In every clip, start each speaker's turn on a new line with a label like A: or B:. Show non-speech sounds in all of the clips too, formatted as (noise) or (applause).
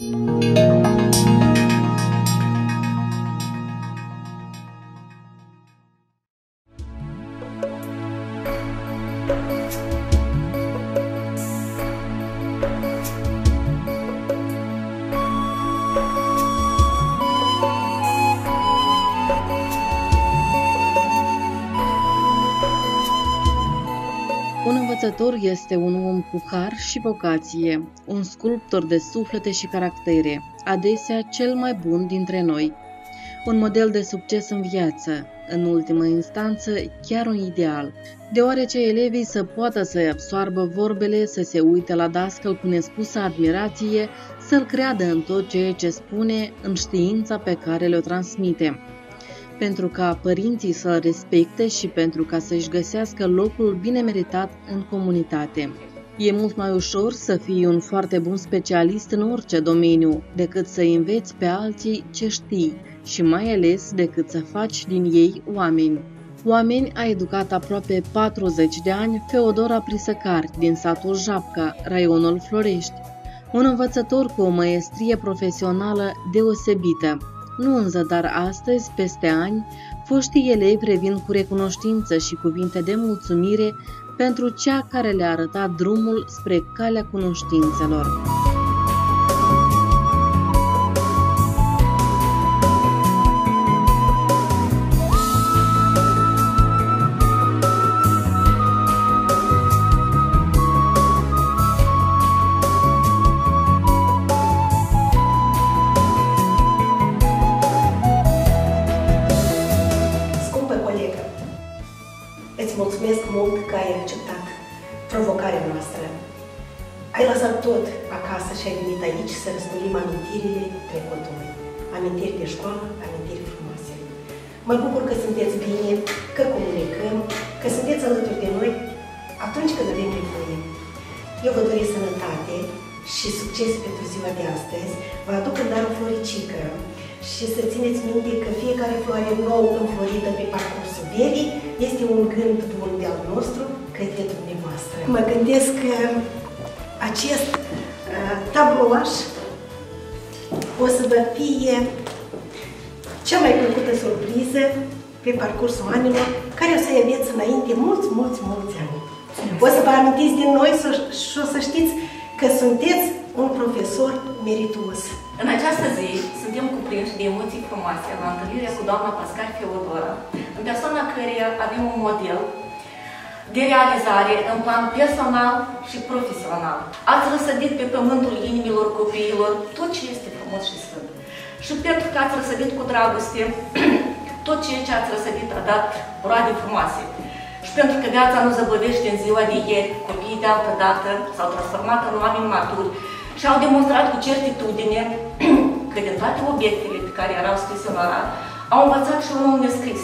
A: Un este un om cu har și vocație, un sculptor de suflete și caractere, adesea cel mai bun dintre noi. Un model de succes în viață, în ultimă instanță chiar un ideal, deoarece elevii să poată să absoarbă vorbele, să se uite la dascăl cu nespusă admirație, să-l creadă în tot ceea ce spune, în știința pe care le-o transmite pentru ca părinții să-l respecte și pentru ca să-și găsească locul bine meritat în comunitate. E mult mai ușor să fii un foarte bun specialist în orice domeniu decât să înveți pe alții ce știi și mai ales decât să faci din ei oameni. Oameni a educat aproape 40 de ani Feodora Prisăcar din satul Japca, raionul Florești, un învățător cu o măestrie profesională deosebită, nu în zadar astăzi, peste ani, foștii elevi revin cu recunoștință și cuvinte de mulțumire pentru cea care le-a arătat drumul spre calea cunoștințelor.
B: Să răscolim amintirile trecutului. Amintiri de școală, amintiri frumoase. Mă bucur că sunteți bine, că comunicăm, că sunteți alături de noi atunci când avem nevoie. Eu vă doresc sănătate și succes pentru ziua de astăzi. Vă aduc în dar o floricică și să țineți minte că fiecare floare nou înflorită pe parcursul verii este un gând bun de-al nostru către dumneavoastră. Mă gândesc că acest uh, tablouaș o să vă fie cea mai plăcută surpriză pe parcursul anilor, care o să-i aveți înainte mulți, mulți, mulți ani. O să vă amintiți din noi și o să știți că sunteți un profesor merituos.
C: În această zi suntem cuprinși de emoții frumoase la întâlnirea cu doamna Pascal Feodora, în persoana care avem un model de realizare în plan personal și profesional. Ați răsădit pe pământul inimilor copiilor tot ce este frumos și sfânt. Și pentru că ați răsădit cu dragoste, (clears throat) tot ceea ce ați răsădit a dat roade frumoase. Și pentru că viața nu zăbăvește în ziua de ieri, copiii de altă dată s-au transformat în oameni maturi și au demonstrat cu certitudine (clears throat) că din toate obiectele pe care erau scrise în oral, au învățat și unul nescris,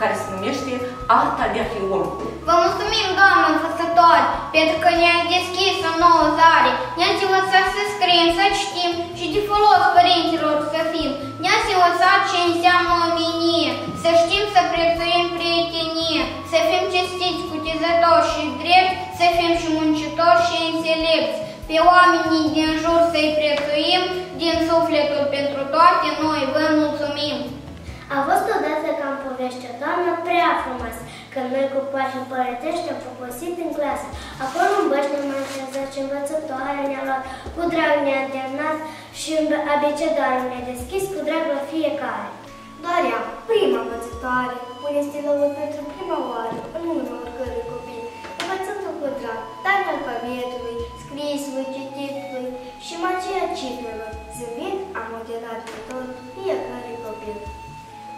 C: care se numește Arta de a fi om.
D: Vă mulțumim, doamnă învățători, pentru că ne-ați deschis o nouă zare, ne-ați învățat să scriem, să citim și de folos părinților să fim. Ne-ați învățat ce înseamnă omenie, să știm să prețuim prietenie, să fim cestiți, cutizători și drept, să fim și muncitori și înțelepți pe oamenii din jur să-i prețuim, din sufletul pentru toate noi vă mulțumim.
E: A fost odată ca în poveste, doamnă prea frumos, când noi cu pași părătești am poposit în clasă. Acolo în băști ne-am așezat și învățătoare ne-a luat, cu drag ne-a îndemnat și abecedarul ne-a deschis cu drag la fiecare.
F: Doar ea, prima învățătoare, pune stilăul pentru prima oară în urma oricărui copil, învățându cu drag, dar alfabetului, scrisului, cititului și magia cifrelor, zâmbind a modelat pe tot fiecare copil.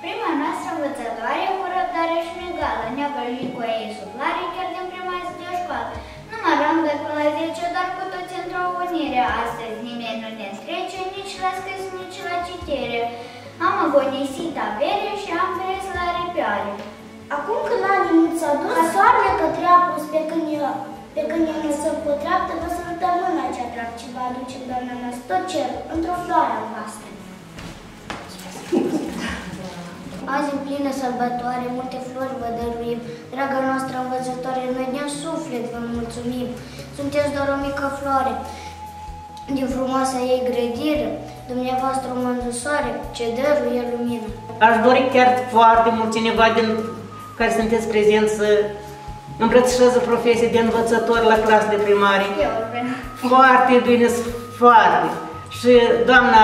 D: Prima noastră învățătoare cu răbdare și egală ne-a vorbit cu ei suflare chiar din prima zi de școală. Numărăm de până la 10, dar cu toți într-o unire. Astăzi nimeni nu ne trece nici la scris, nici la citire. Am agonisit avere și am prins la aripioare.
E: Acum când anii nu s-a dus, soarele că treapus pe când e pe când ne lăsăm cu treaptă, vă sărutăm mâna cea drag ce vă aduce doamna noastră tot cerul, într-o floare albastră.
G: Azi în plină sărbătoare, multe flori vă dăruim. Draga noastră învățătoare, noi din suflet vă mulțumim. Sunteți doar o mică floare din frumoasa ei grădire.
F: vostru mânzusoare ce dăruie lumină.
H: Aș dori chiar foarte mult cineva din care sunteți prezenți să îmbrățișează profesie de învățător la clasă de primare.
F: Eu vreau.
H: Foarte bine, foarte. Și doamna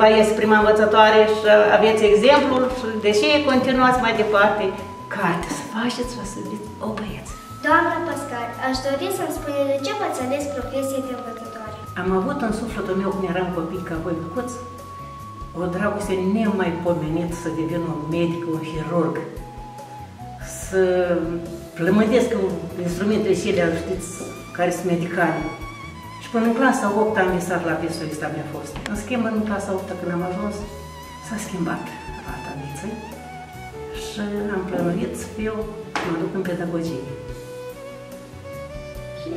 H: va iese prima învățătoare și aveți exemplul și deși continuați mai departe, carte să faceți, să fiți o băieță.
E: Doamna Pascal, aș dori să-mi spune de ce v-ați ales profesie de învățătoare.
H: Am avut în sufletul meu când eram copii ca voi micuți, o dragoste nemaipomenit să devin un medic, un chirurg, să plămădesc instrumentele și ele, știți, care sunt medicale. Și până în clasa 8 am visat la visul ăsta mi-a fost. În schimb, în clasa 8 când am ajuns, s-a schimbat rata vieții și am plănuit să fiu, mă duc în pedagogie. Și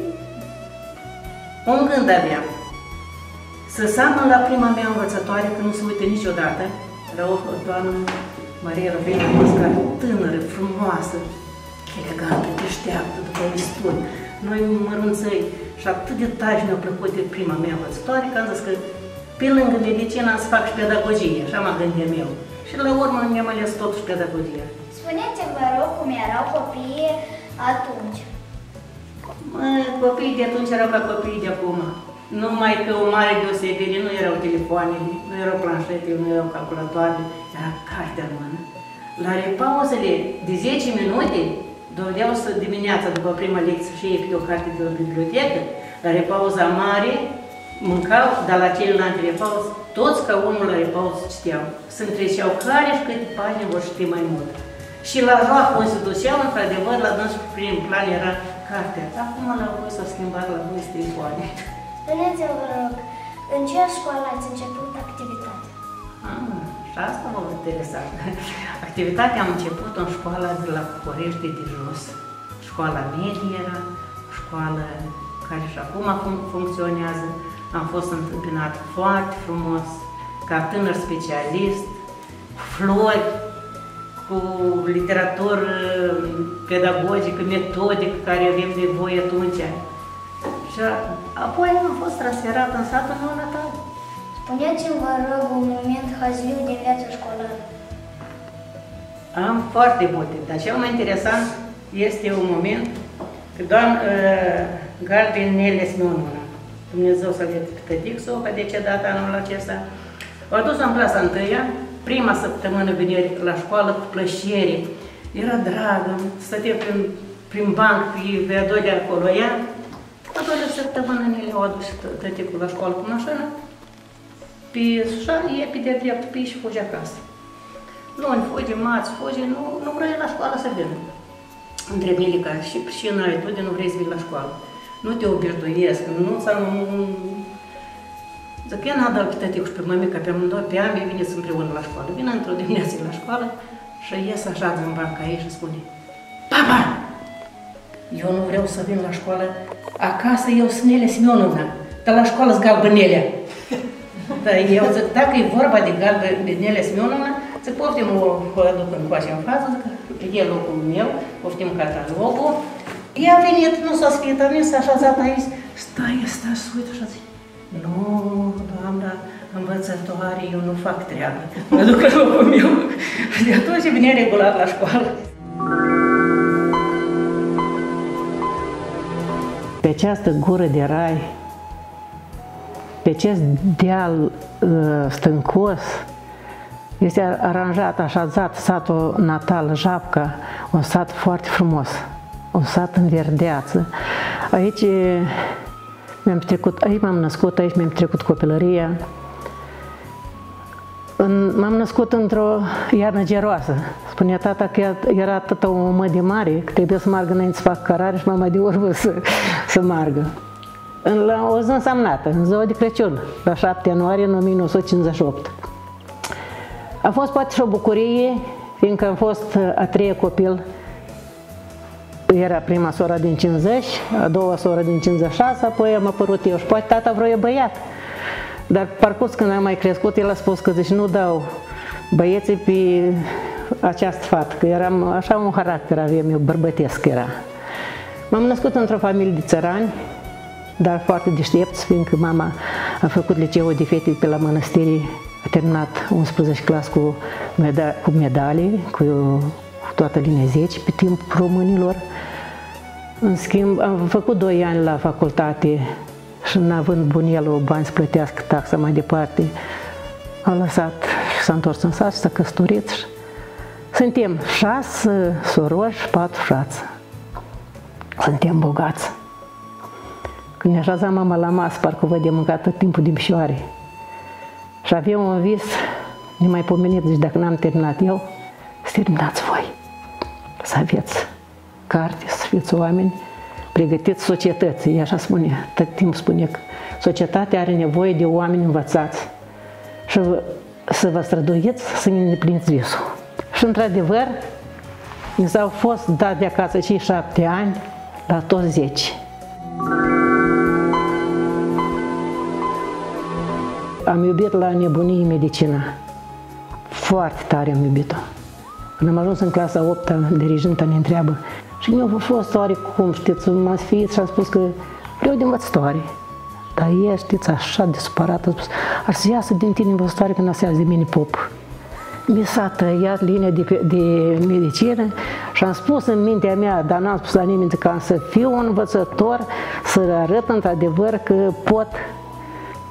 H: un gând aveam, să seamăn la prima mea învățătoare, că nu se uită niciodată, era o doamnă Maria Rovina Mascar, tânără, frumoasă, elegantă, deșteaptă, după îi spun. Noi mărunțăi și atât de tare mi-a plăcut de prima mea învățătoare, că am zis că pe lângă medicină am să fac și pedagogie, așa m-a gândit eu. Și la urmă mi-am ales totuși pedagogia.
E: Spuneți-mi, vă rog, cum erau copiii atunci.
H: Mă, copiii de atunci erau ca copiii de acum. Numai că o mare deosebire nu erau telefoanele, nu erau planșetele, nu erau calculatoarele, era cartea în mână. La repauzele de 10 minute, dovedeau să dimineața după prima lecție și ei pe o carte de la bibliotecă, la repauza mare, mâncau, dar la celelalte repauză, toți ca unul la repauză citeau. Se întreceau care și câte pagini vor ști mai mult. Și la joacă unde se duceau, într-adevăr, la dânsul prin plan era cartea. Acum la voi s-au schimbat la voi telefoane.
E: Spuneți-mi, vă rog, în ce școală ați început activitatea?
H: Ah, și asta m-a interesat. (laughs) Activitatea am început în școala de la Corești de jos. Școala medie era, școală care și acum fun- funcționează. Am fost întâmpinat foarte frumos, ca tânăr specialist, cu flori, cu literatură pedagogică, metodică, care avem nevoie atunci. Și apoi am fost transferat în satul meu natal.
E: Spuneți-mi, vă rog, un moment hazliu din viața școlară.
H: Am foarte multe, dar cel mai interesant este un moment că doamna uh, Galben Nele Smeonura, Dumnezeu să le tătic sau că decedat anul acesta, a dus în clasa întâia, prima săptămână venire la școală cu plăcere. Era dragă, stătea prin, prin banc, pe a doilea acolo ea. A doilea săptămână ne le-au adus tăticul la școală cu mașină. Pe așa, e pe de drept pe ei și fuge acasă. Luni fuge, marți fuge, nu, nu vrea la școală să vină. Întreb Milica, și, și noi, tu de nu vrei să vii la școală? Nu te obișnuiesc, nu sau nu... Zic, eu n-am dat pe tăticul și pe mămica, pe amândoi, pe ambii vine împreună la școală. Vine într-o dimineață la școală și ies așa din banca ei și spune Papa, eu nu vreau să vin la școală, acasă eu sunt Nelia Simeonovna, dar la școală sunt galbănelea. Dar eu zic, dacă e vorba de galbănelea Simeonovna, zic, poftim o, o aduc în coace în față, zic, e locul meu, poftim catalogul. Ea a venit, nu s-a sfiat, a venit, s-a așezat aici, stai, stai, să uită și zic, nu, doamna învățătoare, eu nu fac treabă, mă duc la locul meu. Și de atunci vine regulat la școală. Pe această gură de rai, pe acest deal uh, stâncos, este aranjat, așezat satul natal, Japca, un sat foarte frumos, un sat în verdeață. Aici mi-am trecut, aici m-am născut, aici mi-am trecut copilăria. În, m-am născut într-o iarnă geroasă. Spunea tata că era atâta o mădie mare, că trebuie să meargă înainte să facă cărare și mama de urmă să, să meargă. În, la o zi însemnată, în ziua de Crăciun, la 7 ianuarie 1958. A fost poate și o bucurie, fiindcă am fost a treia copil era prima sora din 50, a doua soră din 56, apoi am apărut eu și poate tata vroia băiat. Dar parcurs când am mai crescut, el a spus că zici, nu dau băieții pe această fată, că eram așa un caracter aveam eu, bărbătesc era. M-am născut într-o familie de țărani, dar foarte deștepți, fiindcă mama a făcut liceul de fete pe la mănăstire a terminat 11 clas cu, meda- cu medalii, cu, cu toată linia 10 pe timp românilor. În schimb, am făcut 2 ani la facultate și n-având bunelul bani să plătească taxa mai departe, a lăsat și s-a întors în sat și s-a căsătorit. Suntem șase sorori și patru frați. Suntem bogați. Când ne așeza mama la masă, parcă văd de mâncat tot timpul din picioare. Și avem un vis nemaipomenit, deci dacă n-am terminat eu, să terminați voi. Să aveți carte, să fiți oameni pregătiți societății, așa spune, tot timpul spune că societatea are nevoie de oameni învățați și să vă străduiți să ne îndepliniți visul. Și într-adevăr, mi s-au fost dat de acasă cei șapte ani la toți zece. Am iubit la nebunie medicina. Foarte tare am iubit-o. Când am ajuns în clasa 8 diriginta ne întreabă și mi-a fost oarecum, știți, m-am sfiit și am spus că vreau de învățătoare. Dar ea, știți, așa de supărată, a spus, ar să iasă din tine învățătoare când se de mine pop. Mi s-a tăiat linia de, de medicină și am spus în mintea mea, dar n-am spus la nimeni, că am să fiu un învățător, să arăt într-adevăr că pot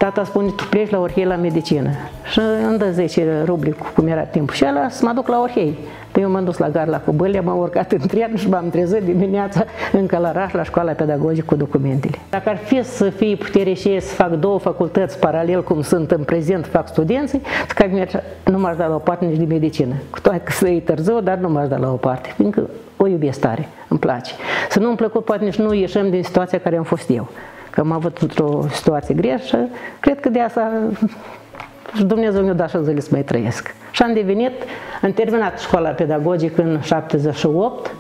H: Tata spune, tu pleci la Orhei la medicină. Și îmi dă 10 rubli cum era timpul. Și ăla să mă duc la Orhei. Păi eu m-am dus la gar la Cubălea, m-am urcat în tren și m-am trezit dimineața în Călăraș la școala pedagogică cu documentele. Dacă ar fi să fie putere și să fac două facultăți paralel cum sunt în prezent, fac studenții, că merge, nu m-aș da la o parte nici de medicină. Cu toate că să târziu, dar nu m-aș da la o parte, fiindcă o iubesc tare, îmi place. Să nu-mi plăcut, poate nici nu ieșim din situația care am fost eu că am avut într-o situație grea și cred că de asta și Dumnezeu mi-a dat și zile să mai trăiesc. Și am devenit, am terminat școala pedagogică în 78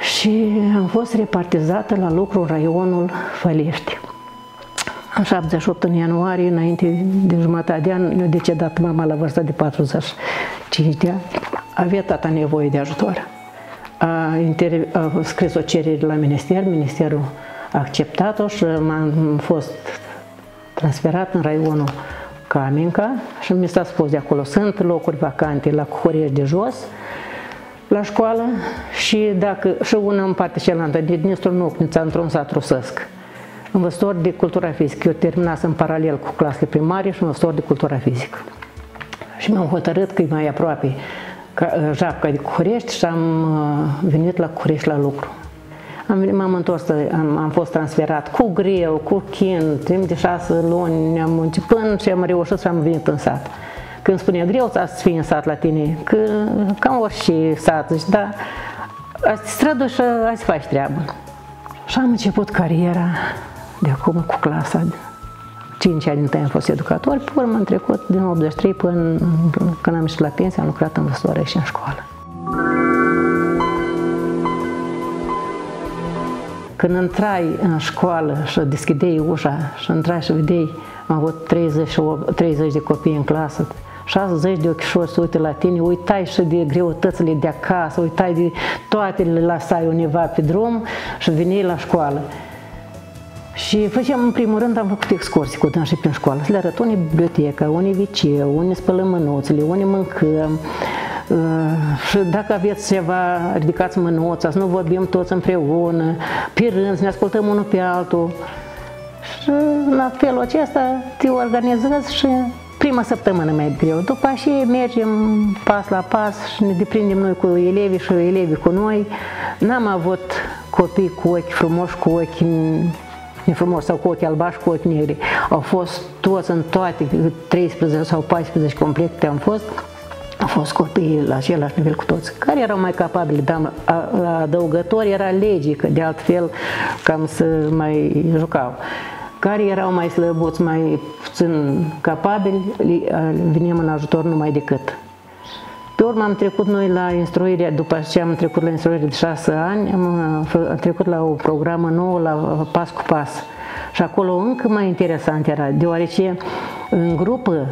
H: și am fost repartizată la lucru în raionul Fălești. În 78, în ianuarie, înainte de jumătate de an, mi-a decedat mama la vârsta de 45 de ani. Avea tata nevoie de ajutor a, inter... a scris o cerere la minister, ministerul a acceptat-o și m-am fost transferat în raionul Caminca și mi s-a spus de acolo, sunt locuri vacante la Cuhoriești de jos, la școală și dacă și una în partea cealaltă, de Dnistru Nucnița, într-un sat rusesc. Învățător de cultura fizică. Eu terminasem în paralel cu clasele primare și învățător de cultura fizică. Și mi-am hotărât că e mai aproape Japca de Curești și am uh, venit la Curești la lucru. Am, m-am întors, am, am fost transferat cu greu, cu chin, timp de șase luni, am muncit până și am reușit și am venit în sat. Când spunea greu să fii în sat la tine, că cam orice sat, zici, da, ați străduși și ați faci treabă. Și am început cariera de acum cu clasa 5 ani întâi am fost educator, pe urmă am trecut din 83 până când am ieșit la pensie, am lucrat în văstoare și în școală. Când intrai în școală și deschideai ușa și intrai și vedeai, am avut 30, 30 de copii în clasă, 60 de ochișori să uite la tine, uitai și de greutățile de acasă, uitai de toate le lasai undeva pe drum și veneai la școală. Și făceam, în primul rând, am făcut excursii cu dânsii prin școală, să le arăt unde biblioteca, unde WC, unde spălăm mânuțele, unde mâncăm. Uh, și dacă aveți ceva, ridicați mânuța, să nu vorbim toți împreună, pe rând, să ne ascultăm unul pe altul. Și la felul acesta te organizezi și prima săptămână mai greu. După aceea mergem pas la pas și ne deprindem noi cu elevii și elevii cu noi. N-am avut copii cu ochi frumoși, cu ochi frumos sau cu ochi albaștri, cu ochi negri. Au fost toți în toate, 13 sau 14 complecte am fost, au fost copii la același nivel cu toți, care erau mai capabili, dar adăugători era legii, că de altfel cam să mai jucau. Care erau mai slăbuți, mai puțin capabili, venim în ajutor numai decât. Pe urmă am trecut noi la instruire, după ce am trecut la instruire de șase ani, am, am trecut la o programă nouă, la pas cu pas. Și acolo încă mai interesant era, deoarece în grupă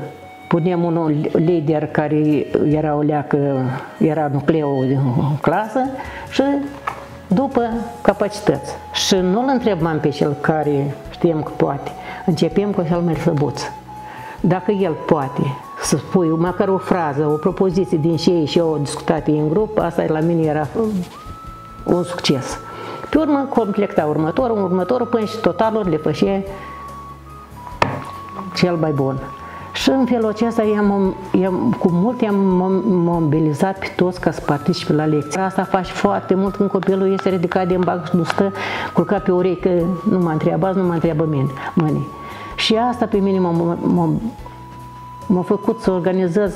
H: punem un lider care era o leacă, era nucleul în clasă și după capacități. Și nu-l întrebam pe cel care știam că poate, începem cu cel mai slăbuț. dacă el poate să spui măcar o frază, o propoziție din ce ei și eu discutat în grup, asta la mine era un succes. Pe urmă, complecta următorul, următorul, până și totalul le făcea cel mai bun. Și în felul acesta i-am, i-am, cu mult i-am mobilizat pe toți ca să participe la lecții. Asta face foarte mult când copilul este ridicat din banc și nu stă culcat pe urechi, că nu mă întreabă azi, nu mă întreabă mine. mâine. Și asta pe mine m-a făcut să organizez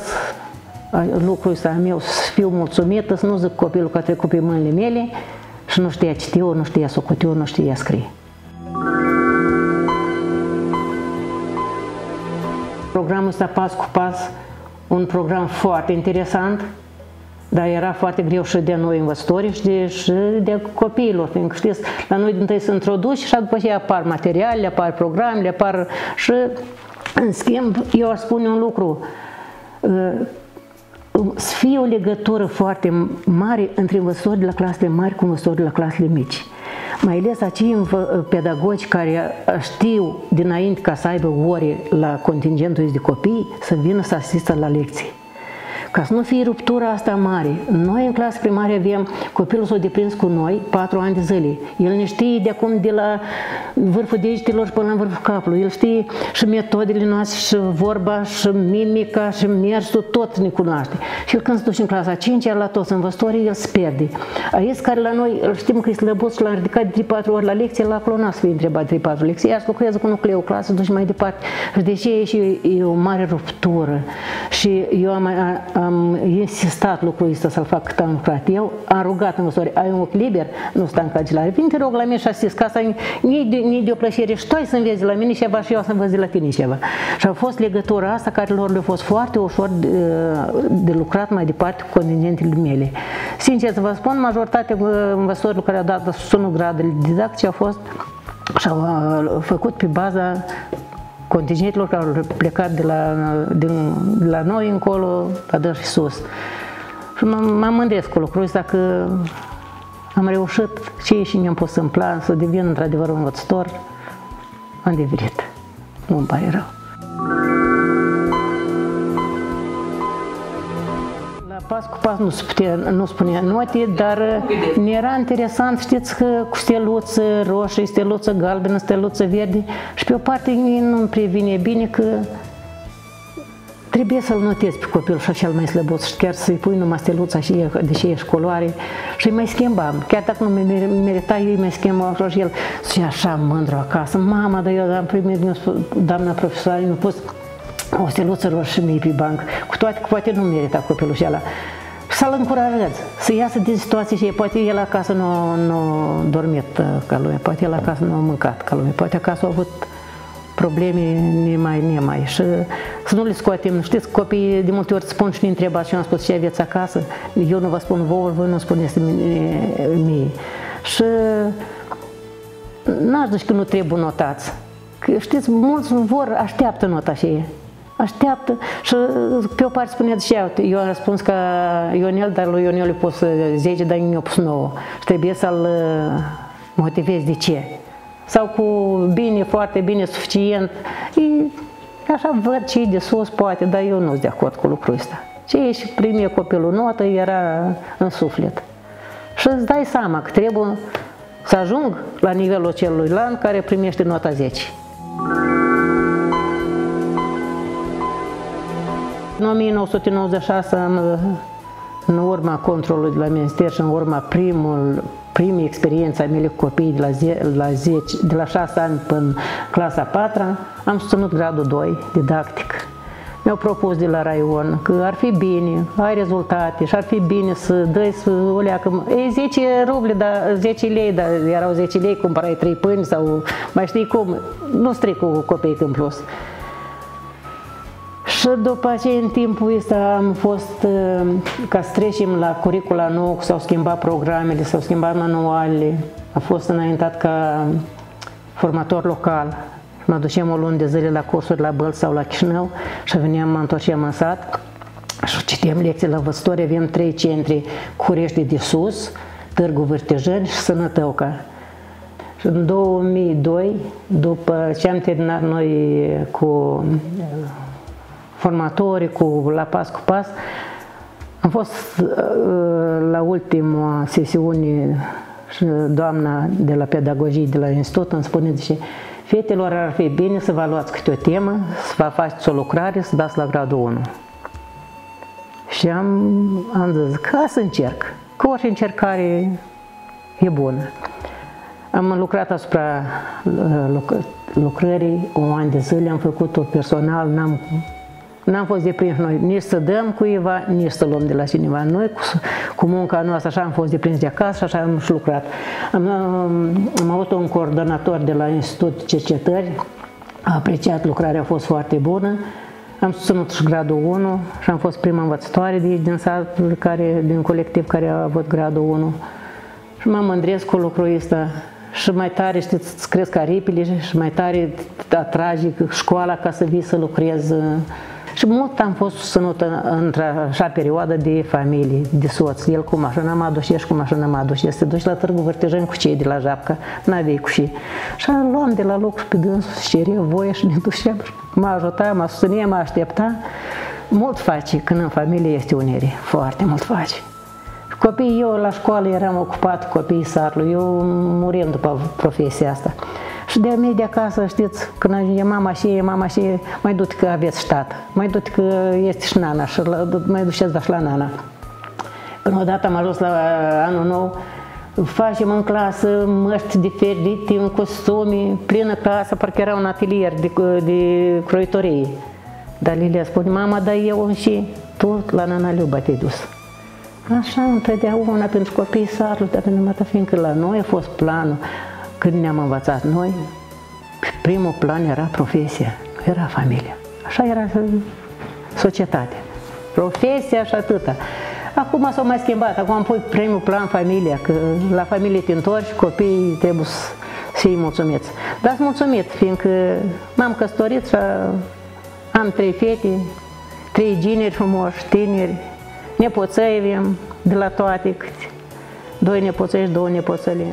H: lucrul ăsta meu, să fiu mulțumită, să nu zic copilul că a trecut pe mâinile mele și nu știa citiu, nu știa socotiu, nu știa scrie. Programul ăsta pas cu pas, un program foarte interesant, dar era foarte greu și de noi învățători și de, și de copiilor, fiindcă știți, la noi din tăi se introduci și după aceea apar materialele, apar programele, apar și în schimb, eu aș spune un lucru, să fie o legătură foarte mare între învățători de la clasele mari cu învățători de la clasele mici mai ales acei pedagogi care știu dinainte ca să aibă ore la contingentul de copii să vină să asistă la lecții. Ca să nu fie ruptura asta mare. Noi în clasă primare avem, copilul s-a deprins cu noi patru ani de zile. El ne știe de acum de la vârful degetelor până la vârful capului. El știe și metodele noastre, și vorba, și mimica, și mersul, tot ne cunoaște. Și el când se duce în clasa 5 la toți învățătorii, el se pierde. Aici care la noi știm că e slăbos și l-am ridicat de 3-4 ori la lecție, la acolo n-a să fie întrebat 3-4 lecții. Ea lucrează cu nucleul clasă, duce mai departe. Și de ce e și e o mare ruptură. Și eu am, am insistat lucrul ăsta să-l fac cât am lucrat eu, am rugat în măsoare, ai un ochi liber, nu sta în cancelare, vin te rog la mine și asist ca să nici de, nici de o plăcere și tu ai să înveți la mine ceva și eu să învăț de la tine ceva. Și a fost legătura asta care lor le-a fost foarte ușor de, de lucrat mai departe cu contingentele mele. Sincer să vă spun, majoritatea învățătorilor care au dat sunul gradele didactice au fost și au făcut pe baza contingentelor care au plecat de la, din, de la noi încolo, la dăr și sus. Și m-am mândresc cu lucrul ăsta că am reușit ce și mi-am pus în plan să devin într-adevăr un învățător, am devenit. Nu-mi pare rău. Pas cu pas nu, putea, nu spunea note, dar ne era interesant, știți că cu steluță roșie, steluță galbenă, steluță verde și pe o parte nu-mi previne bine că trebuie să-l notezi pe copil și cel mai slăbos și chiar să-i pui numai steluța și deși ești coloare și îi mai schimbam. Chiar dacă nu merita, eu îi mai schimbam și el și așa mândru acasă. Mama, dar eu am primit, doamna profesoară, nu pot o steluță roșie pe banc, cu toate că poate nu merita copilul și ăla. Să-l încurajez, să iasă din situație și poate el acasă nu, nu dormit uh, ca lumea, poate el acasă nu a mâncat ca lumea, poate acasă a avut probleme nemai, nemai și să nu le scoatem. Știți, copiii de multe ori spun și ne întrebați și eu am spus ce aveți acasă, eu nu vă spun vouă, voi nu spuneți mie. Și n-aș zice că nu trebuie notați. Că știți, mulți vor, așteaptă nota și așteaptă și pe o parte spuneți și eu am răspuns că Ionel, dar lui Ionel i-a pus 10, dar mi-a pus 9 și trebuie să-l uh, motivez de ce. Sau cu bine, foarte bine, suficient. E, așa văd ce de sus poate, dar eu nu sunt de acord cu lucrul ăsta. Ce și primie copilul notă era în suflet. Și îți dai seama că trebuie să ajung la nivelul celui lan care primește nota 10. În 1996, în urma controlului de la minister și în urma primul, primii experiențe a mele cu copiii de la, ze, la 10, de la 6 ani până clasa 4 am susținut gradul 2, didactic. Mi-au propus de la raion că ar fi bine, ai rezultate și ar fi bine să dai să o leacă. Ei, 10 ruble, dar 10 lei, dar erau 10 lei, cumpărai 3 pâini sau mai știi cum, nu stric cu copii în plus. Și după aceea, în timpul ăsta am fost, uh, ca să trecem la curicula nouă, s-au schimbat programele, s-au schimbat manualele, a fost înaintat ca formator local. Mă duceam o lună de zile la cursuri la Băl sau la Chișinău și veneam, mă întorceam în sat și citeam lecții la văzători. Avem trei centri, Curești de Sus, Târgu Vârtejeni și Sănătăuca. Și în 2002, după ce am terminat noi cu formatorii, cu la pas cu pas. Am fost la ultima sesiune și doamna de la pedagogie de la institut îmi spune, zice, fetelor ar fi bine să vă luați câte o temă, să vă faceți o lucrare, să dați la gradul 1. Și am, am zis, ca să încerc, că orice încercare e bună. Am lucrat asupra lucrării un an de zile, am făcut-o personal, n-am N-am fost deprins noi nici să dăm cuiva, nici să luăm de la cineva. Noi cu, cu munca noastră așa am fost deprins de acasă și așa am și lucrat. Am, am avut un coordonator de la Institut Cercetări, a apreciat lucrarea, a fost foarte bună. Am susținut și gradul 1 și am fost prima învățătoare din satul care, din colectiv care a avut gradul 1. Și mă mândresc cu lucrul ăsta și mai tare, știți, îți cresc aripile și mai tare atrage școala ca să vii să lucrezi și mult am fost susținută într-așa perioadă de familie, de soț. El cu mașina mă aduce și cu mașina mă aduce. Se duce la târgu Vârtejeni cu cei de la Japca, n-avei cu și. Și luam de la loc pe dânsul, și cerea voie și ne duceam. Mă ajuta, mă susținea, mă aștepta. Mult face când în familie este unire, foarte mult face. Copiii, eu la școală eram ocupat copiii satului, eu murim după profesia asta. Și de-a mei de acasă, știți, când e mama și e mama și mai du că aveți stat, mai du că este și nana și mai duceți și la nana. Până odată am ajuns la anul nou, facem în clasă măști diferite, în costume, plină clasă, parcă era un atelier de, de croitorie. Dar Lilia spune, mama, dar eu și tu la nana Liuba te-ai dus. Așa, întotdeauna pentru copiii satului, dar pentru fiindcă la noi a fost planul. Când ne-am învățat noi, primul plan era profesia, nu era familia. Așa era societatea. Profesia și atâta. Acum s-au mai schimbat, acum am pus primul plan familia, că la familie te întorci, copiii trebuie să fie mulțumiți. Dar sunt mulțumit, fiindcă m-am căsătorit și am trei fete, trei gineri frumoși, tineri, nepoțăi avem de la toate, doi nepoțăi și două nepoțăli.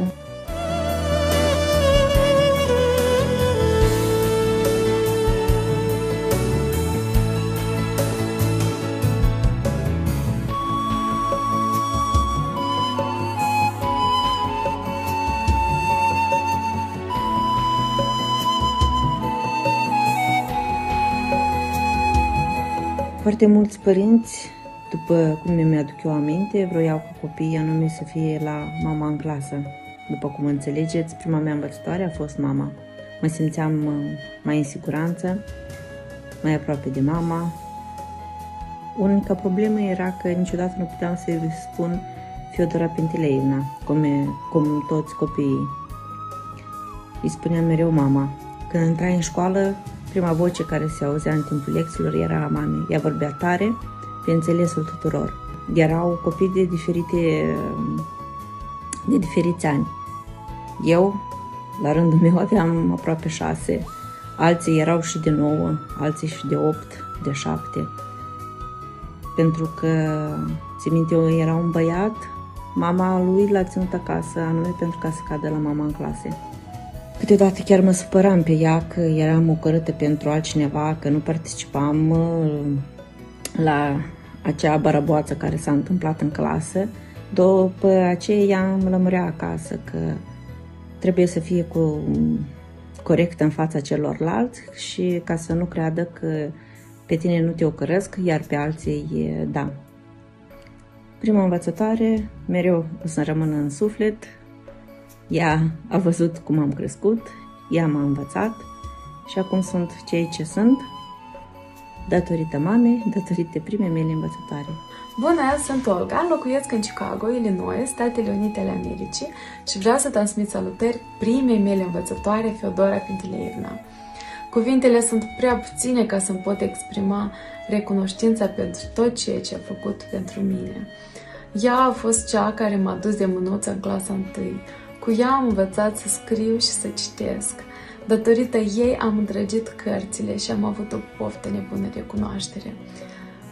I: Foarte mulți părinți, după cum mi-aduc eu aminte, vroiau ca copiii anume să fie la mama în clasă. După cum înțelegeți, prima mea învățătoare a fost mama. Mă simțeam uh, mai în siguranță, mai aproape de mama. Unica problemă era că niciodată nu puteam să-i spun Fiodora Pentileivna, cum, e, cum toți copiii. Îi spuneam mereu mama. Când intrai în școală, Prima voce care se auzea în timpul lecțiilor era a mamei. Ea vorbea tare, pe înțelesul tuturor. Erau copii de diferite, de diferiți ani. Eu, la rândul meu, aveam aproape șase, alții erau și de nouă, alții și de opt, de șapte. Pentru că, țin minte, eu era un băiat, mama lui l-a ținut acasă, anume pentru ca să cadă la mama în clase. Câteodată chiar mă supăram pe ea că eram ocărâtă pentru altcineva, că nu participam uh, la acea baraboață care s-a întâmplat în clasă. După aceea ea îmi lămurea acasă că trebuie să fie cu, corect în fața celorlalți și ca să nu creadă că pe tine nu te ocărăsc, iar pe alții da. Prima învățătoare mereu o să rămână în suflet, ea a văzut cum am crescut, ea m-a învățat și acum sunt cei ce sunt, datorită mamei, datorită primei mele învățătoare.
J: Bună, sunt Olga, locuiesc în Chicago, Illinois, Statele Unite ale Americii și vreau să transmit salutări primei mele învățătoare, Feodora Pintileevna. Cuvintele sunt prea puține ca să-mi pot exprima recunoștința pentru tot ceea ce a făcut pentru mine. Ea a fost cea care m-a dus de mânuță în clasa întâi, cu ea am învățat să scriu și să citesc. Datorită ei am îndrăgit cărțile și am avut o poftă nebună de cunoaștere.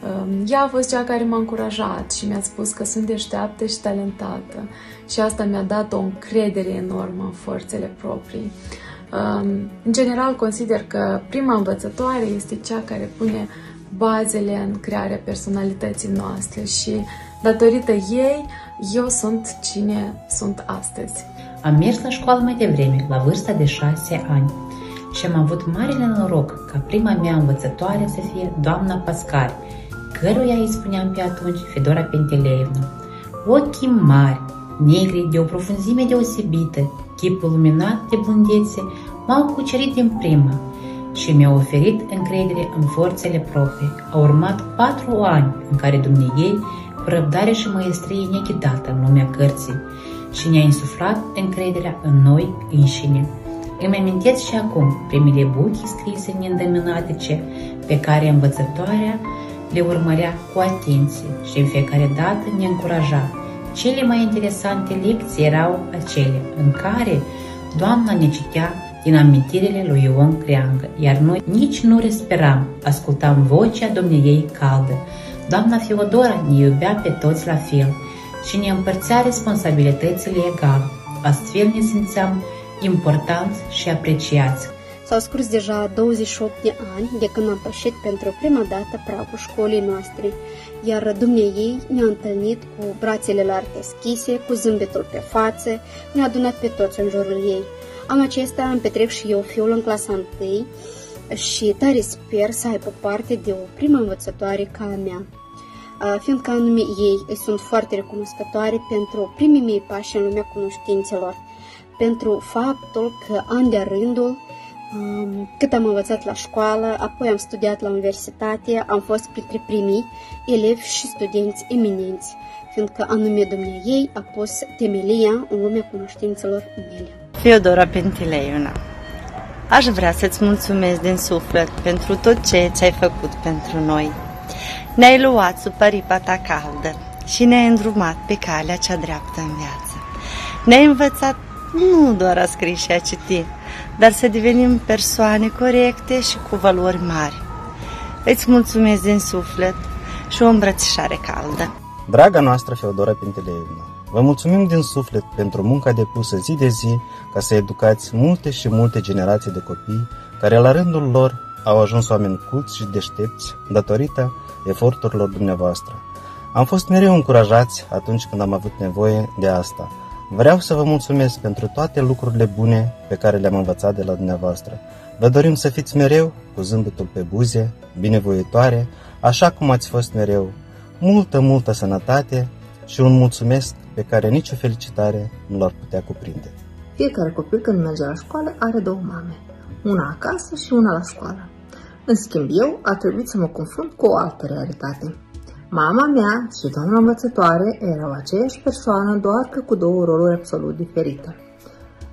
J: Um, ea a fost cea care m-a încurajat și mi-a spus că sunt deșteaptă și talentată și asta mi-a dat o încredere enormă în forțele proprii. În general, consider că prima învățătoare este cea care pune bazele în crearea personalității noastre și datorită ei eu sunt cine sunt astăzi.
K: Am mers la școală mai devreme, la vârsta de șase ani și am avut marele noroc ca prima mea învățătoare să fie doamna Pascari, căruia îi spuneam pe atunci Fedora Penteleevna. Ochii mari, negri de o profunzime deosebită, chipul luminat de blândețe, m-au cucerit din prima și mi-au oferit încredere în forțele proprii. Au urmat patru ani în care Dumnezeu, cu răbdare și măestrie neghidată în lumea cărții, și ne-a insuflat încrederea în noi înșine. Îmi amintesc și acum primele buchi scrise neîndemânatice pe care învățătoarea le urmărea cu atenție și în fiecare dată ne încuraja. Cele mai interesante lecții erau acele în care Doamna ne citea din amintirile lui Ion Creangă, iar noi nici nu respiram, ascultam vocea Domniei caldă. Doamna Feodora ne iubea pe toți la fel și ne împărțea responsabilitățile egal. Astfel ne simțeam importanți și apreciați.
L: S-au scurs deja 28 de ani de când am pășit pentru prima dată pragul școlii noastre, iar dumneiei ne-a întâlnit cu brațele larg deschise, cu zâmbetul pe față, ne-a adunat pe toți în jurul ei. Am acesta îmi petrec și eu fiul în clasa 1 și tare sper să aibă parte de o primă învățătoare ca a mea fiindcă anume ei îi sunt foarte recunoscătoare pentru primii mei pași în lumea cunoștințelor, pentru faptul că an de rândul, cât am învățat la școală, apoi am studiat la universitate, am fost printre primii elevi și studenți eminenți, fiindcă anume dumnea ei a pus temelia în lumea cunoștințelor mele.
M: Feodora Pentileiuna, aș vrea să-ți mulțumesc din suflet pentru tot ce ți-ai făcut pentru noi ne-ai luat sub paripa ta caldă și ne-ai îndrumat pe calea cea dreaptă în viață. Ne-ai învățat nu doar a scrie și a citi, dar să devenim persoane corecte și cu valori mari. Îți mulțumesc din suflet și o îmbrățișare caldă.
N: Draga noastră Feodora Pinteleevna, vă mulțumim din suflet pentru munca depusă zi de zi ca să educați multe și multe generații de copii care la rândul lor au ajuns oameni culți și deștepți datorită eforturilor dumneavoastră. Am fost mereu încurajați atunci când am avut nevoie de asta. Vreau să vă mulțumesc pentru toate lucrurile bune pe care le-am învățat de la dumneavoastră. Vă dorim să fiți mereu cu zâmbetul pe buze, binevoitoare, așa cum ați fost mereu. Multă, multă sănătate și un mulțumesc pe care nicio felicitare nu l-ar putea cuprinde.
O: Fiecare copil când merge la școală are două mame, una acasă și una la școală. În schimb, eu a trebuit să mă confrunt cu o altă realitate. Mama mea și doamna învățătoare erau aceeași persoană, doar că cu două roluri absolut diferite.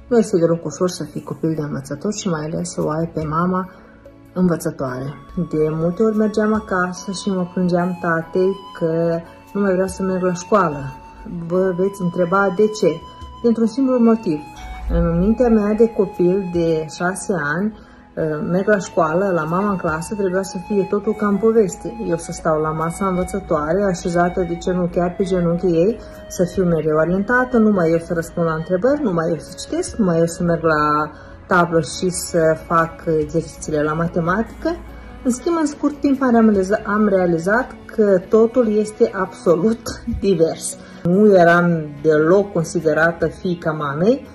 O: Nu este deloc ușor să fii copil de învățător și mai ales să o ai pe mama învățătoare. De multe ori mergeam acasă și mă plângeam tatei că nu mai vreau să merg la școală. Vă veți întreba de ce? Dintr-un singur motiv. În mintea mea de copil de șase ani, Eh, merg la școală, la mama în clasă, trebuia să fie totul ca în poveste. Eu să stau la masa învățătoare, așezată de genunchi chiar pe genunchii ei, să fiu mereu orientată, numai eu să răspund la întrebări, numai eu să citesc, numai eu să merg la tablă și să fac exercițiile la matematică. În schimb, în scurt timp am realizat că totul este absolut (laughs) divers. Nu eram deloc considerată fiica mamei,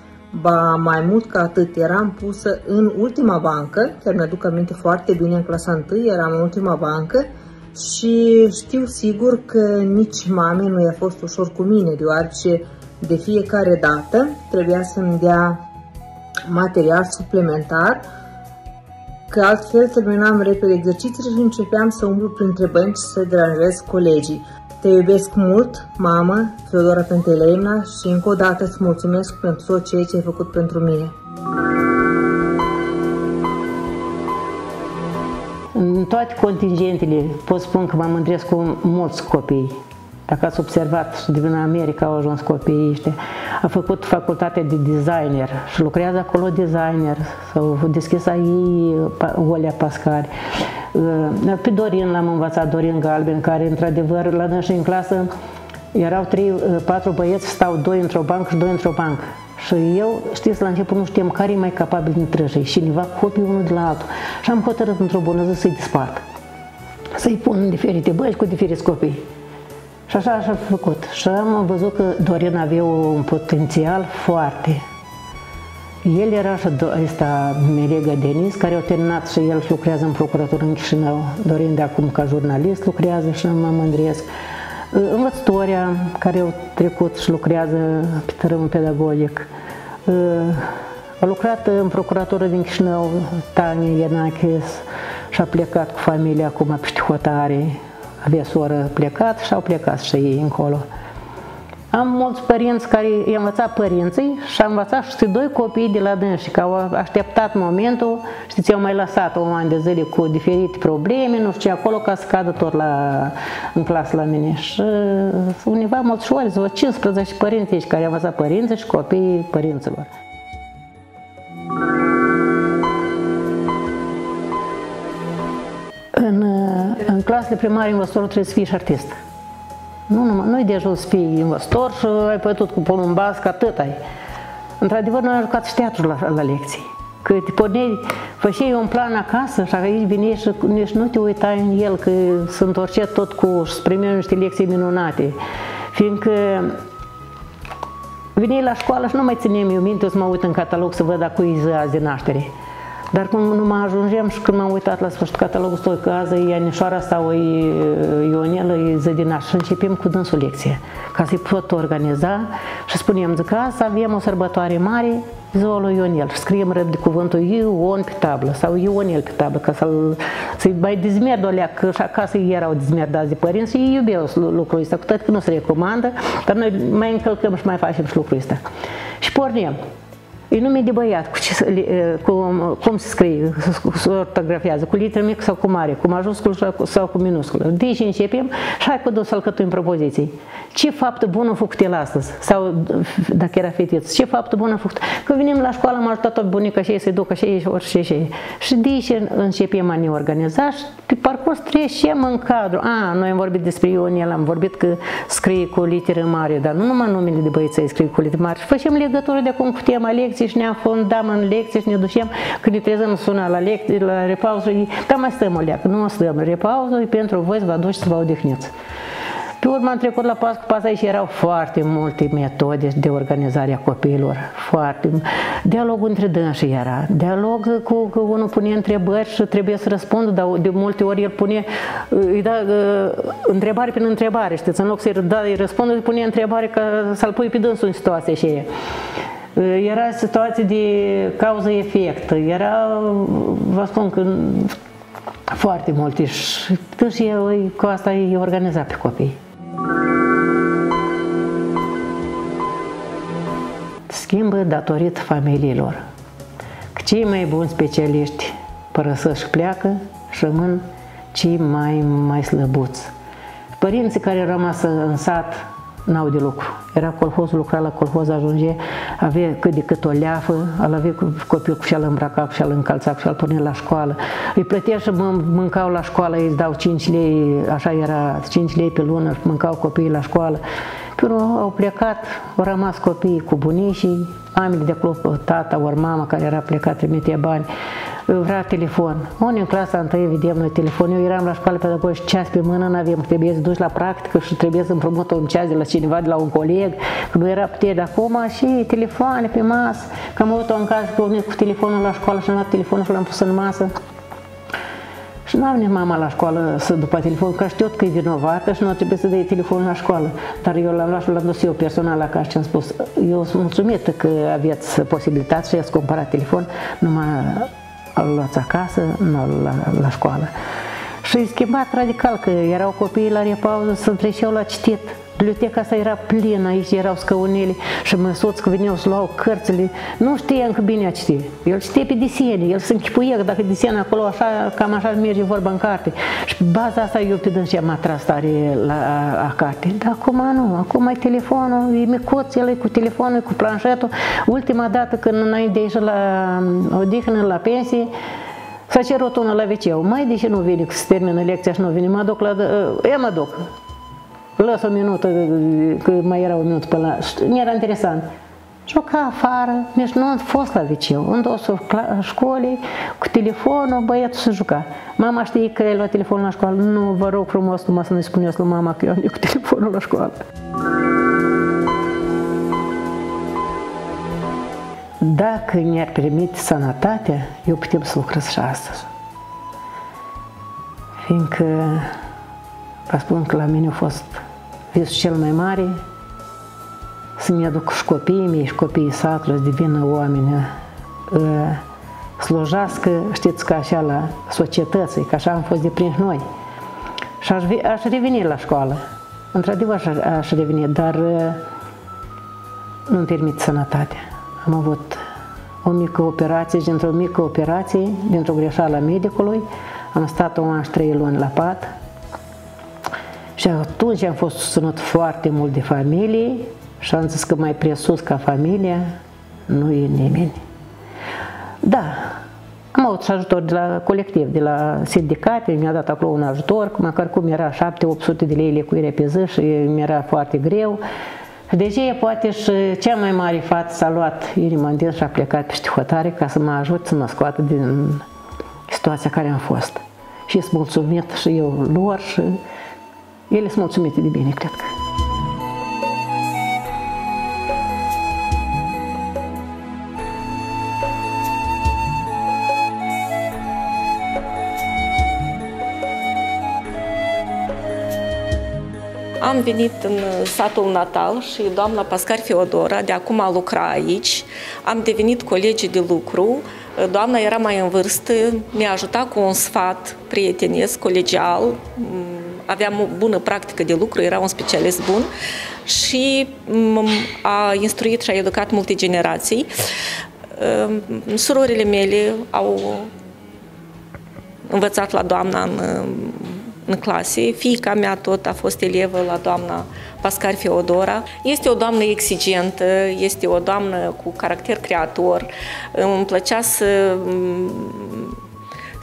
O: Ba mai mult ca atât, eram pusă în ultima bancă, chiar mi-aduc aminte foarte bine, în clasa 1 eram în ultima bancă și știu sigur că nici mame nu i-a fost ușor cu mine, deoarece de fiecare dată trebuia să-mi dea material suplimentar, că altfel terminam repede exercițiile și începeam să umblu printre bănci să deranjez colegii. Te iubesc mult, mamă, Feodora Penteleina, și încă o dată îți mulțumesc pentru tot ceea ce ai făcut pentru mine.
H: În toate contingentele pot spun că m-am mândresc cu mulți copii. Dacă ați observat, și din America au ajuns copiii ăștia. A făcut facultatea de designer și lucrează acolo designer. S-au deschis ei Olea Pascari. Uh, pe Dorin l-am învățat, Dorin Galben, care într-adevăr la noi în clasă erau trei, uh, patru băieți, stau doi într-o bancă și doi într-o bancă. Și eu, știți, la început nu știam care e mai capabil dintre ei, cineva copii unul de la altul. Și am hotărât într-o bună zi să-i despart. Să-i pun în diferite băi cu diferiți copii. Și așa așa făcut. Și am văzut că Dorin avea un potențial foarte. El era și ăsta Merega Denis, care a terminat și el și lucrează în procuratură în Chișinău. Dorin de acum ca jurnalist lucrează și mă mândriesc. Învățătoria care au trecut și lucrează pe tărâmul pedagogic. A lucrat în procuratură din Chișinău, Tania Ienachis, și a plecat cu familia acum pe hotare. Avea soră plecat și au plecat și ei încolo. Am mulți părinți care i-am învățat părinții și am învățat și doi copii de la dânsi, că au așteptat momentul, știți, au mai lăsat un an de zile cu diferite probleme, nu știu ce, acolo ca să cadă tot la, în clasă la mine. Și undeva mulți ori, 15 părinți aici care au învățat părinții și copiii părinților. În, în clasele primare învățătorul trebuie să fie și artist. Nu, nu, nu-i de ajuns să fii investor și ai pătut cu polumbas, că atât ai. Într-adevăr, noi am jucat și teatru la, la lecții. Că te porneai, făceai un plan acasă și aici vine și nici nu te uitai în el, că se întorce tot cu și primeai niște lecții minunate. Fiindcă veneai la școală și nu mai țineam eu minte, o să mă uit în catalog să văd dacă e zi azi de naștere. Dar cum nu mă ajungem și când m-am uitat la sfârșit catalogul stoi că azi e Anișoara sau e Ionelă, e Zădinaș și începem cu dânsul lecție ca să-i pot organiza și spunem, zic, să avem o sărbătoare mare, ziua lui Ionel și scriem răb de cuvântul Ion pe tablă sau Ionel pe tablă ca să-l, să-i mai dizmerd o leac, că și acasă erau dizmerdați de părinți și ei iubeau lucrul ăsta, cu toate că nu se recomandă, dar noi mai încălcăm și mai facem și lucrul ăsta. Și pornim. E nume de băiat, cu ce, cu, cum se scrie, se ortografiază, cu literă mică sau cu mare, cu majuscul sau cu minusculă. Deci începem și hai cu dos să alcătuim propoziții. Ce faptă bună a făcut el astăzi? Sau dacă era fetiță, ce faptă bună a făcut? Că venim la școală, m-a ajutat tot bunica și ei să-i ducă și ei și orice și ei. Și de aici începem a ne organiza și pe parcurs trecem în cadru. A, noi am vorbit despre Ionel, am vorbit că scrie cu literă mare, dar nu numai numele de băieți scrie cu literă mare. Și facem legătură de cum cu tema lecții și ne afundam în lecții și ne ducem când ne trezăm suna la lecții, la repauză, da mai stăm o leacă, nu stăm. Repauză e pentru voi să vă duci să vă odihniți. Pe urmă am trecut la pas cu pas aici erau foarte multe metode de organizare a copiilor. Foarte. Dialogul între dânsi era. Dialog cu, cu unul pune întrebări și trebuie să răspundă, dar de multe ori el pune îi da, uh, întrebare prin întrebare, știți, în loc să-i da, îi răspundă, îi pune întrebare ca să-l pui pe dânsul în situația și era situație de cauză-efect. Era, vă spun că foarte multe și și eu cu asta îi organiza pe copii. Schimbă datorită familiilor. Cei mai buni specialiști părăsesc și pleacă și rămân cei mai, mai slăbuți. Părinții care au rămas în sat n-au de lucru. Era colhozul, lucra la colhoz, ajunge, avea cât de cât o leafă, îl avea copilul și-al îmbrăca, și-al încălța, și-al pune la școală. Îi plătea și mâncau la școală, îi dau 5 lei, așa era, 5 lei pe lună, mâncau copiii la școală. Pe urmă au plecat, au rămas copiii cu bunicii, mamele de acolo, tata ori mama care era plecat, trimitea bani vrea telefon. Unii în clasa întâi vedem noi telefon. Eu eram la școală pedagogică ceas pe mână, n-aveam, trebuie să duci la practică și trebuie să împrumut un ceas de la cineva, de la un coleg, că nu era putere de acum și telefoane pe masă. Că am avut-o în casă că venit cu telefonul la școală și am luat telefonul și l-am pus în masă. Și n-a venit mama la școală să după telefon, că știu că e vinovată și nu trebuie să dai telefonul la școală. Dar eu l-am luat și l-am dus eu personal la casă și am spus, eu sunt mulțumită că aveți posibilitate și ați cumpărat telefon, numai îl luați acasă, nu la, la școală. Și i schimbat radical, că erau copiii la repauză să treceau la citit. Biblioteca asta era plină, aici erau scăunele și mă soț că veneau să luau cărțile. Nu știa încă bine a citi. El citea pe desene, el se închipuie că dacă desene acolo așa, cam așa merge vorba în carte. Și pe baza asta eu pe dâns am atras tare la a, a carte. Dar acum nu, acum ai telefonul, e micuț, el e cu telefonul, e cu planșetul. Ultima dată când înainte de ieși la odihnă, la pensie, S-a cerut unul la wc Mai de ce nu vine că se termină lecția și nu vine? Mă duc la... Eu mă duc. Lăs o minută, că mai era un minut pe la... Nu era interesant. juca afară, nici nu am fost la liceu. În dosul școlii, cu telefonul, băiatul să juca. Mama știe că el la telefonul la școală. Nu, vă rog frumos, numai să nu-i spuneți lui mama că eu am cu telefonul la școală. Dacă mi-ar permite sănătatea, eu putem să lucrez și astăzi. Fiindcă, vă spun că la mine a fost visul cel mai mare să-mi aduc și copiii mei și copiii satului să devină oameni slujească, știți, ca așa la societății, că așa am fost de prins noi. Și aș, aș reveni la școală. Într-adevăr aș, aș reveni, dar nu-mi permit sănătatea. Am avut o mică operație și dintr-o mică operație, dintr-o greșeală a medicului, am stat un an și trei luni la pat. Și atunci am fost susținut foarte mult de familie și am zis că mai presus ca familia nu e nimeni. Da, am avut și ajutor de la colectiv, de la sindicate, mi-a dat acolo un ajutor, măcar cum era 7-800 de lei lecuire pe zi și mi-era foarte greu. Deci e poate și cea mai mare fată s-a luat inima în și a plecat peste hotare ca să mă ajut să mă scoată din situația care am fost. Și sunt mulțumit și eu lor și ele sunt mulțumite de bine, cred că.
C: Am venit în satul natal și doamna Pascar Feodora de acum lucra aici. Am devenit colegi de lucru. Doamna era mai în vârstă, mi-a ajutat cu un sfat prietenesc, colegial. Aveam o bună practică de lucru, era un specialist bun și a instruit și a educat multe generații. Surorile mele au învățat la doamna în în clase. Fiica mea tot a fost elevă la doamna Pascar Feodora. Este o doamnă exigentă, este o doamnă cu caracter creator. Îmi plăcea să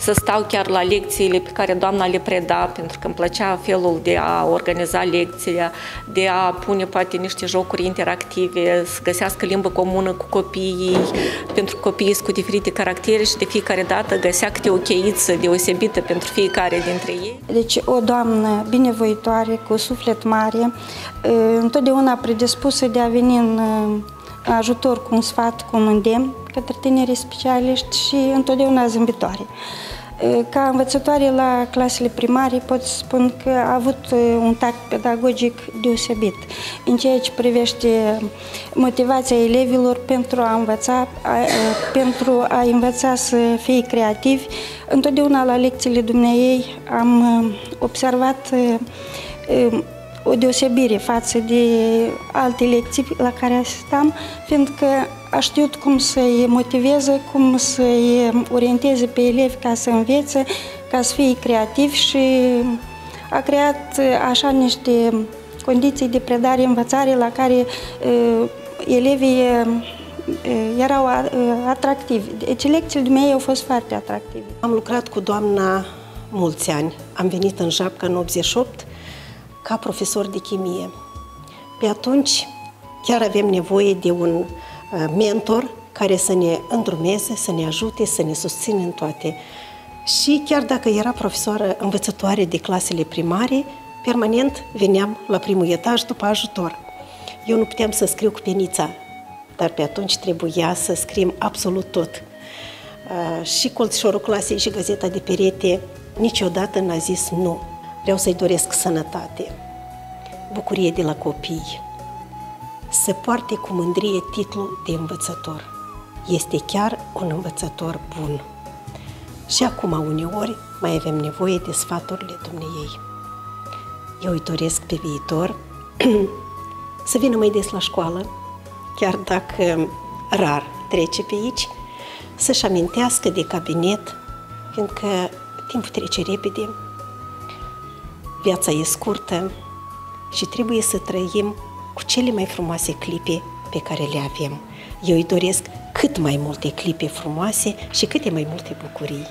C: să stau chiar la lecțiile pe care doamna le preda, pentru că îmi plăcea felul de a organiza lecția, de a pune poate niște jocuri interactive, să găsească limbă comună cu copiii, pentru copiii cu diferite caractere și de fiecare dată găsea câte o cheiță deosebită pentru fiecare dintre ei.
P: Deci o doamnă binevoitoare, cu suflet mare, întotdeauna predispusă de a veni în ajutor cu un sfat, cu un îndemn către tinerii specialiști și întotdeauna zâmbitoare. Ca învățătoare la clasele primare pot spun că a avut un tact pedagogic deosebit în ceea ce privește motivația elevilor pentru a învăța, a, pentru a învăța să fie creativi. Întotdeauna la lecțiile dumneai am observat o deosebire față de alte lecții la care asistam, fiindcă a știut cum să-i motiveze, cum să-i orienteze pe elevi ca să învețe, ca să fie creativi și a creat așa niște condiții de predare-învățare la care uh, elevii uh, erau uh, atractivi. Deci lecțiile mele au fost foarte atractive.
B: Am lucrat cu doamna mulți ani. Am venit în Japca în 88 ca profesor de chimie. Pe atunci chiar avem nevoie de un uh, mentor care să ne îndrumeze, să ne ajute, să ne susțină în toate. Și chiar dacă era profesoară învățătoare de clasele primare, permanent veneam la primul etaj după ajutor. Eu nu puteam să scriu cu penița, dar pe atunci trebuia să scriem absolut tot. Uh, și colțișorul clasei și gazeta de perete niciodată n-a zis nu. Vreau să-i doresc sănătate, bucurie de la copii, să poarte cu mândrie titlul de învățător. Este chiar un învățător bun. Și acum, uneori, mai avem nevoie de sfaturile dumneiei. Eu îi doresc pe viitor (clears throat) să vină mai des la școală, chiar dacă rar trece pe aici, să-și amintească de cabinet, fiindcă timpul trece repede, Viața e scurtă și trebuie să trăim cu cele mai frumoase clipe pe care le avem. Eu îi doresc cât mai multe clipe frumoase și câte mai multe bucurii.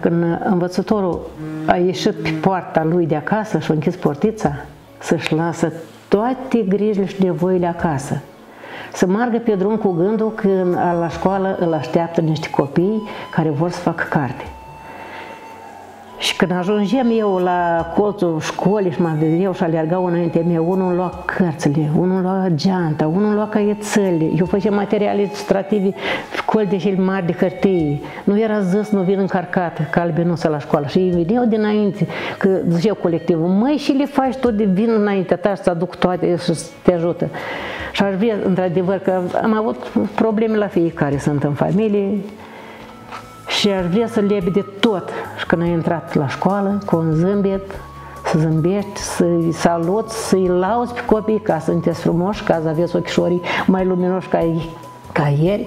H: Când învățătorul a ieșit pe poarta lui de acasă și a închis portița, să-și lasă toate grijile și nevoile acasă. Să margă pe drum cu gândul că la școală îl așteaptă niște copii care vor să facă carte. Și când ajungem eu la colțul școlii și mă vedeau și alergau înainte meu, unul lua cărțile, unul lua geanta, unul lua caiețările. Eu făceam materiale ilustrative, col de și mari de hârtie. Nu era zis, nu vin încărcat ca albinuță la școală. Și ei vedeau dinainte, că ziceau colectivul, măi și le faci tot de vin înainte ta și să aduc toate și să te ajută. Și aș vrea, într-adevăr, că am avut probleme la fiecare, sunt în familie, și aș vrea să lebi de tot. Și când ai intrat la școală, cu un zâmbet, să zâmbești, să-i saluți, să-i lauzi pe copii ca sunteți frumoși, ca să aveți ochișorii mai luminoși ca, ca ieri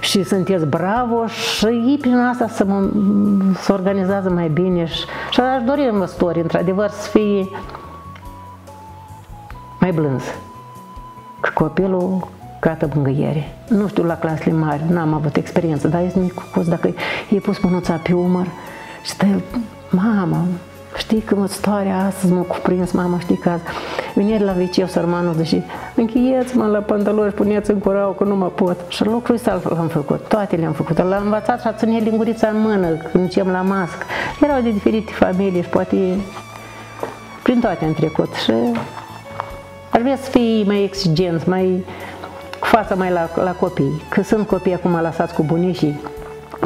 H: și sunteți bravo și ei prin asta să, mă, să organizează mai bine și, și aș dori învățători, într-adevăr, să fie mai blânz. Că copilul gata mângâiere. Nu știu la clasele mari, n-am avut experiență, dar este micuț, dacă e pus mânuța pe umăr și stă, mama, știi că mă starea astăzi m-a cuprins, mama, știi că vine la viceu sărmanul, zice, încheieți-mă la pantaloni și puneți în curau că nu mă pot. Și lucrul ăsta l-am făcut, toate le-am făcut. L-am învățat și a ține lingurița în mână când ducem la masc. Erau de diferite familii și poate prin toate am trecut și aș vrea să fii mai exigenți, mai fața mai la, la copii. Că sunt copii acum lăsați cu bunicii,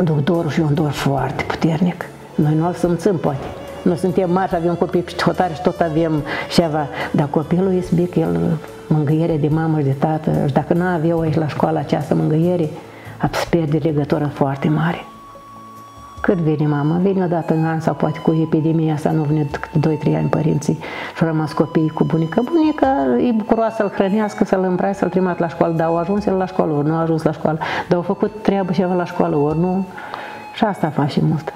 H: duc dorul și un dor foarte puternic. Noi nu-l simțim, poate. Noi suntem mari, avem copii hotare și tot avem ceva. Dar copilul este bic, el mângâiere de mamă și de tată. Și dacă nu aveau aici la școală această mângâiere, ați pierde legătură foarte mare. Cât vine mama? Vine o dată în an sau poate cu epidemia asta nu vine decât 2-3 ani părinții și au rămas copiii cu bunica. Bunica e bucuroasă să-l hrănească, să-l îmbrace, să-l trimat la școală, dar au ajuns el la școală, ori nu a ajuns la școală, dar au făcut treabă ceva la școală, ori nu. Și asta face mult.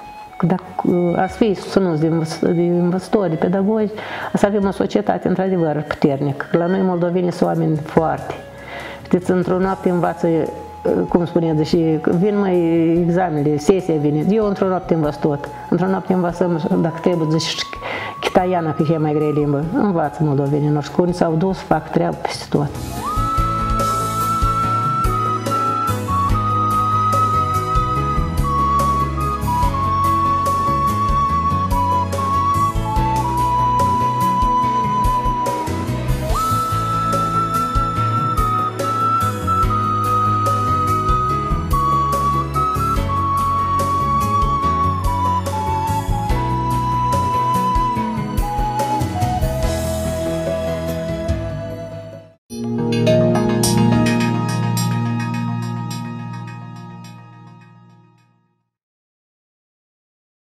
H: Dacă ați fi susținuți de, învăț de învățători, de pedagogi, să avem o societate într-adevăr puternică. La noi moldoveni sunt oameni foarte. Știți, într-o noapte învață cum spuneți, și vin mai examenele, sesia vine. Eu într-o noapte învăț tot. Într-o noapte învățăm, dacă trebuie, zici, chitaiana, că e mai grea limbă. Învață moldovenii noștri. Când s-au dus, fac treabă peste tot.